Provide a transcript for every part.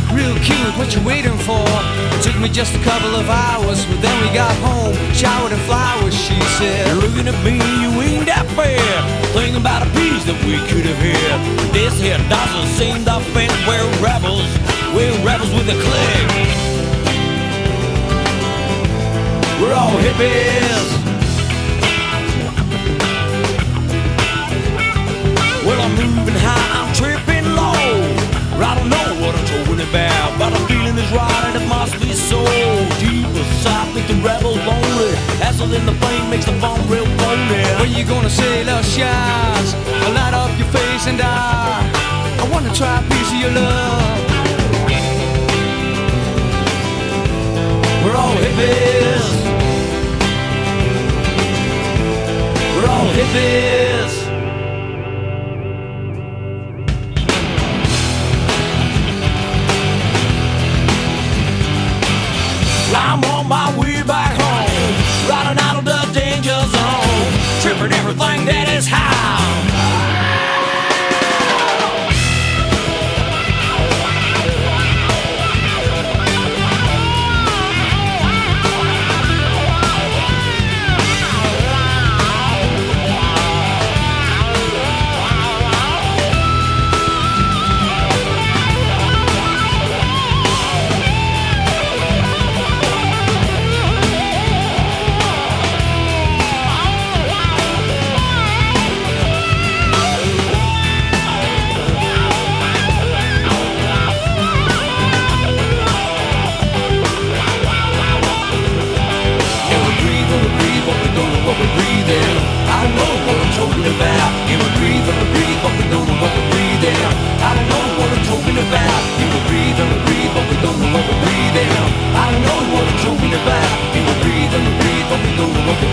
Look real cute, what you waiting for. It took me just a couple of hours, but then we got home, showered in flowers. She said, Looking at me, you ain't that fair. Thinking about a piece that we could have had. This here doesn't seem to fit. We're rebels. We're rebels with a click. We're all hippies. Well, I'm moving high, Hassle in the flame makes the phone real phony. When you gonna say love shots? Light up your face and I I wanna try a piece of your love. We're all hippies. We're all hippies. Everything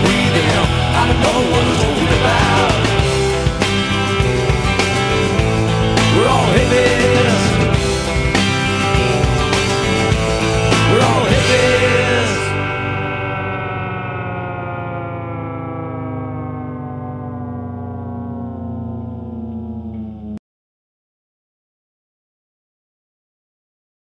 we what. I don't know